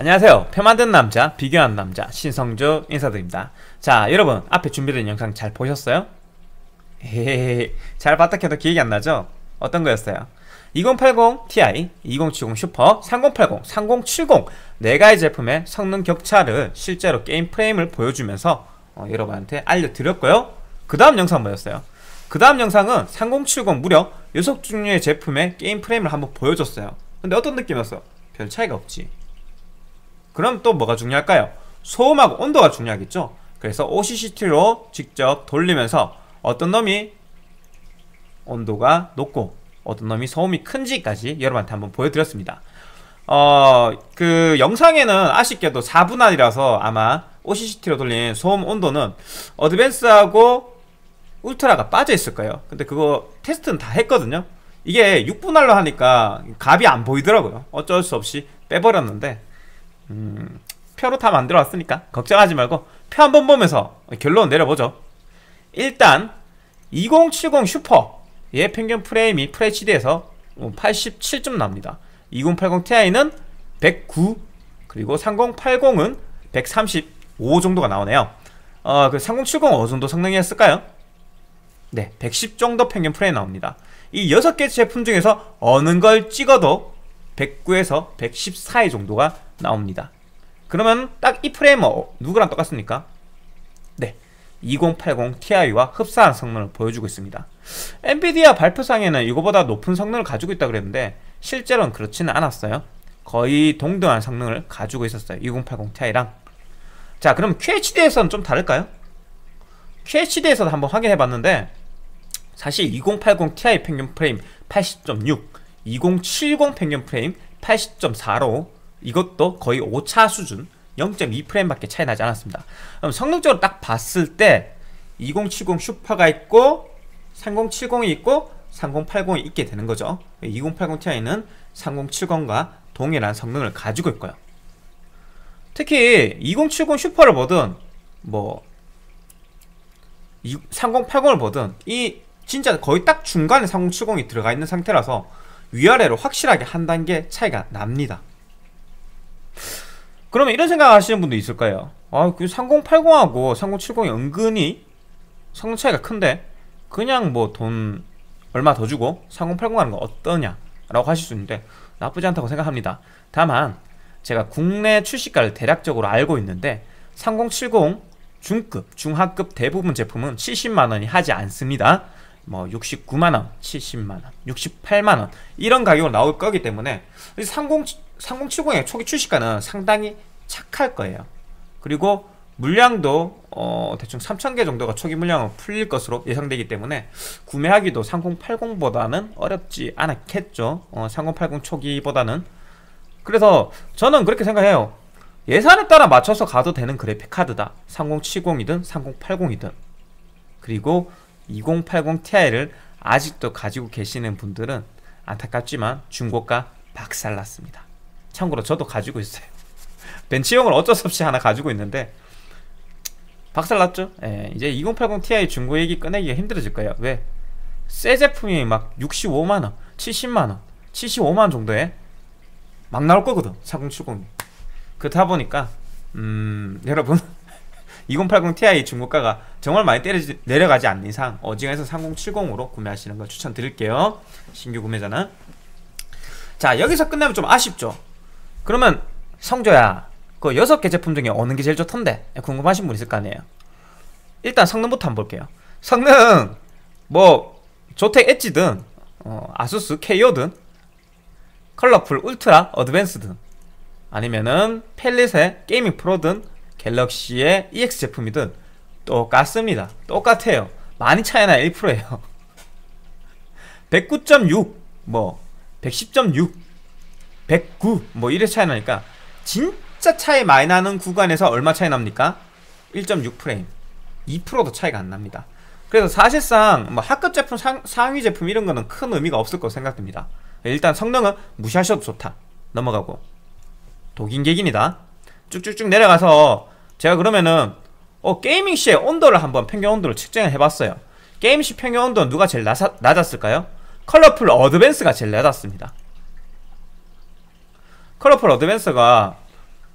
안녕하세요 표 만든 남자 비교하는 남자 신성주 인사드립니다 자 여러분 앞에 준비된 영상 잘 보셨어요? 잘 봤다 해도 기억이 안 나죠? 어떤 거였어요? 2080 Ti, 2070 슈퍼, 3080, 3070 네가지 제품의 성능 격차를 실제로 게임 프레임을 보여주면서 어, 여러분한테 알려드렸고요 그 다음 영상 뭐였어요? 그 다음 영상은 3070 무려 6종류의 제품의 게임 프레임을 한번 보여줬어요 근데 어떤 느낌이었어? 별 차이가 없지 그럼 또 뭐가 중요할까요? 소음하고 온도가 중요하겠죠? 그래서 OCCT로 직접 돌리면서 어떤 놈이 온도가 높고 어떤 놈이 소음이 큰지까지 여러분한테 한번 보여드렸습니다. 어, 그 영상에는 아쉽게도 4분할이라서 아마 OCCT로 돌린 소음 온도는 어드밴스하고 울트라가 빠져 있을 거예요. 근데 그거 테스트는 다 했거든요. 이게 6분할로 하니까 값이 안 보이더라고요. 어쩔 수 없이 빼버렸는데 음, 표로 다 만들어 왔으니까 걱정하지 말고 표 한번 보면서 결론 내려보죠. 일단 2070 슈퍼의 평균 프레임이 FHD에서 87점 나옵니다. 2080 Ti는 109 그리고 3080은 135 정도가 나오네요. 어, 그 3070 어느 정도 성능이었을까요? 네, 110 정도 평균 프레임 나옵니다. 이 6개 제품 중에서 어느 걸 찍어도 109에서 114의 정도가 나옵니다 그러면 딱 이 프레임은 어, 누구랑 똑같습니까? 네. 2080 Ti와 흡사한 성능을 보여주고 있습니다. 엔비디아 발표상에는 이거보다 높은 성능을 가지고 있다 그랬는데 실제로는 그렇지는 않았어요. 거의 동등한 성능을 가지고 있었어요. 2080 Ti랑. 자, 그럼 QHD에서는 좀 다를까요? QHD에서도 한번 확인해 봤는데 사실 2080 Ti 평균 프레임 80.6, 2070 평균 프레임 80.4로 이것도 거의 오차 수준 0.2프레임밖에 차이 나지 않았습니다. 그럼 성능적으로 딱 봤을 때 2070 슈퍼가 있고 3070이 있고 3080이 있게 되는 거죠. 2080 Ti는 3070과 동일한 성능을 가지고 있고요. 특히 2070 슈퍼를 보든 뭐 3080을 보든 이 진짜 거의 딱 중간에 3070이 들어가 있는 상태라서 위아래로 확실하게 한 단계 차이가 납니다. 그러면 이런 생각 하시는 분도 있을 거예요. 아, 그 3080하고 3070이 은근히 성능 차이가 큰데 그냥 뭐 돈 얼마 더 주고 3080 하는 거 어떠냐? 라고 하실 수 있는데 나쁘지 않다고 생각합니다. 다만 제가 국내 출시가를 대략적으로 알고 있는데 3070 중급, 중하급 대부분 제품은 70만원이 하지 않습니다. 뭐 69만원, 70만원, 68만원 이런 가격으로 나올 거기 때문에 30, 3070의 초기 출시가는 상당히 착할 거예요. 그리고 물량도 어, 대충 3,000개 정도가 초기 물량은 풀릴 것으로 예상되기 때문에 구매하기도 3080보다는 어렵지 않았겠죠. 어, 3080 초기보다는. 그래서 저는 그렇게 생각해요. 예산에 따라 맞춰서 가도 되는 그래픽 카드다. 3070이든 3080이든. 그리고 2080 Ti를 아직도 가지고 계시는 분들은 안타깝지만 중고가 박살났습니다. 참고로 저도 가지고 있어요. 벤치용을 어쩔 수 없이 하나 가지고 있는데 박살났죠? 예, 이제 2080 Ti 중고 얘기 꺼내기가 힘들어질 거예요. 왜? 새 제품이 막 65만원, 70만원, 75만원 정도에 막 나올 거거든. 4070이. 그렇다 보니까, 음, 여러분. 2080 Ti 중고가가 정말 많이 때려지, 내려가지 않는 이상 어지간해서 3070으로 구매하시는 걸 추천드릴게요. 신규 구매자는. 자, 여기서 끝나면 좀 아쉽죠? 그러면 성주야, 그 여섯 개 제품 중에 어느 게 제일 좋던데? 궁금하신 분 있을 거 아니에요? 일단 성능부터 한번 볼게요. 성능, 뭐, 조텍 엣지든, 어, 아수스 KO든, 컬러풀 울트라 어드밴스든, 아니면은 펠릿의 게이밍 프로든, 갤럭시의 EX 제품이든, 똑같습니다. 똑같아요. 많이 차이나 1%예요. 109.6, 뭐, 110.6, 109, 뭐 이래 차이 나니까, 진짜 차이 많이 나는 구간에서 얼마 차이 납니까? 1.6프레임. 2%도 차이가 안 납니다. 그래서 사실상 뭐 하급 제품 상, 상위 제품 이런 거는 큰 의미가 없을 거로 생각됩니다. 일단 성능은 무시하셔도 좋다. 넘어가고. 독인 객인이다. 쭉쭉쭉 내려가서 제가 그러면은 어, 게이밍 시의 온도를 한번 평균 온도를 측정해 봤어요. 게임 시 평균 온도는 누가 제일 낮아, 낮았을까요? 컬러풀 어드밴스가 제일 낮았습니다 컬러풀 어드밴스가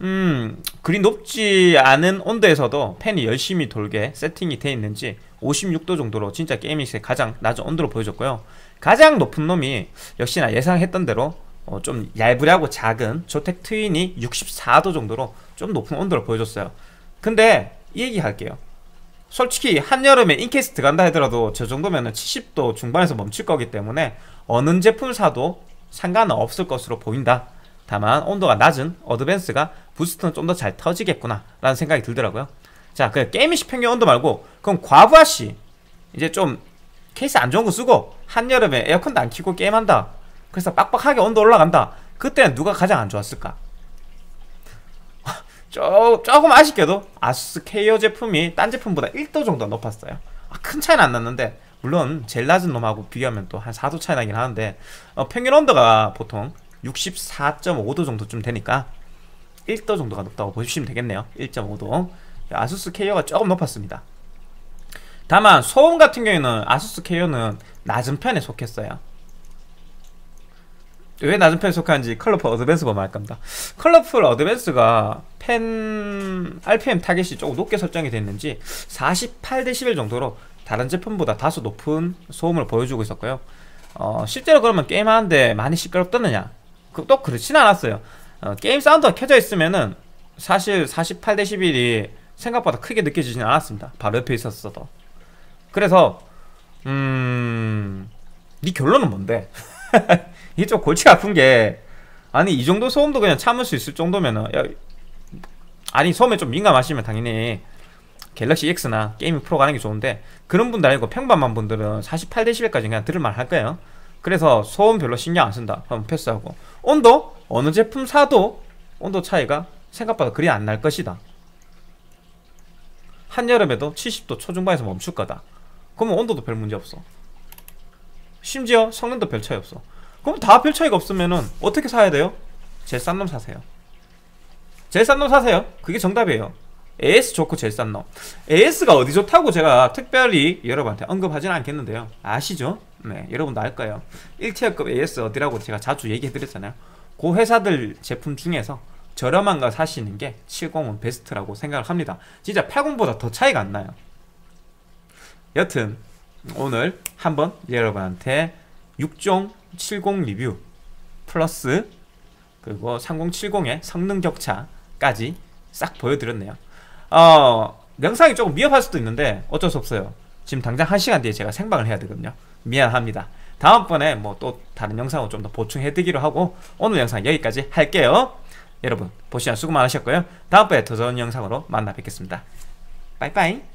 음 그리 높지 않은 온도에서도 팬이 열심히 돌게 세팅이 되어 있는지 56도 정도로 진짜 게임 시의 가장 낮은 온도로 보여줬고요. 가장 높은 놈이 역시나 예상했던 대로 어, 좀 얇으려고 작은 조텍 트윈이 64도 정도로 좀 높은 온도를 보여줬어요. 근데 이 얘기 할게요. 솔직히 한여름에 in case 들어간다 하더라도 저 정도면 70도 중반에서 멈출 거기 때문에 어느 제품 사도 상관은 없을 것으로 보인다 다만 온도가 낮은 어드밴스가 boost는 좀 더 잘 터지겠구나 라는 생각이 들더라고요. 자, 그 게임 시 평균 온도 말고 그럼 과부하 시 이제 좀 케이스 안 좋은 거 쓰고 한여름에 에어컨도 안 켜고 게임한다. 그래서 빡빡하게 온도 올라간다. 그때는 누가 가장 안 좋았을까? 조, 조금 아쉽게도 아수스 KO 제품이 딴 제품보다 1도 정도 높았어요. 아, 큰 차이는 안 났는데 물론 제일 낮은 놈하고 비교하면 또 한 4도 차이 나긴 하는데 어, 평균 온도가 보통 64.5도 정도쯤 되니까 1도 정도가 높다고 보시면 되겠네요. 1.5도. 아수스 KO가 조금 높았습니다. 다만 소음 같은 경우에는 아수스 KO는 낮은 편에 속했어요. 왜 낮은 편에 속하는지 컬러풀 어드밴스 알 겁니다. 컬러풀 어드밴스가 팬 RPM 타겟이 조금 높게 설정이 됐는지 48dB 정도로 다른 제품보다 다소 높은 소음을 보여주고 있었고요. 어, 실제로 그러면 게임하는데 많이 시끄럽다느냐 그, 또 그렇진 않았어요 어, 게임 사운드가 켜져 있으면은 사실 48 데시벨이 생각보다 크게 느껴지진 않았습니다. 바로 옆에 있었어도. 그래서 음... 네 결론은 뭔데? 이게 좀 골치가 아픈 게 아니 이 정도 소음도 그냥 참을 수 있을 정도면은 야, 아니 소음에 좀 민감하시면 당연히 갤럭시 EX나 게이밍 프로 가는 게 좋은데 그런 분들 아니고 평범한 분들은 48dB까지 그냥 들을만 할 거예요 그래서 소음 별로 신경 안 쓴다. 그럼 패스하고. 온도? 어느 제품 사도 온도 차이가 생각보다 그리 안 날 것이다. 한여름에도 70도 초중반에서 멈출 거다. 그러면 온도도 별 문제 없어. 심지어 성능도 별 차이 없어. 그럼 다 별 차이가 없으면은 어떻게 사야 돼요? 제일 싼 놈 사세요. 제일 싼 놈 사세요. 그게 정답이에요 AS 좋고 제일 싼 놈. AS가 어디 좋다고 제가 특별히 여러분한테 언급하지는 않겠는데요. 아시죠? 네, 여러분도 알 거예요. 1티어급 AS 어디라고 제가 자주 얘기해드렸잖아요. 그 회사들 제품 중에서 저렴한 거 사시는 게 70은 베스트라고 생각을 합니다. 진짜 80보다 더 차이가 안 나요. 여튼 오늘 한번 여러분한테 6종 70 리뷰 플러스 그리고 3070의 성능 격차까지 싹 보여드렸네요. 어, 영상이 조금 미흡할 수도 있는데 어쩔 수 없어요. 지금 당장 1시간 뒤에 제가 생방을 해야 되거든요. 미안합니다. 다음번에 뭐 또 다른 영상을 좀 더 보충해드리기로 하고 오늘 영상 여기까지 할게요. 여러분 보시면 수고 많으셨고요. 다음번에 더 좋은 영상으로 만나 뵙겠습니다. 빠이빠이.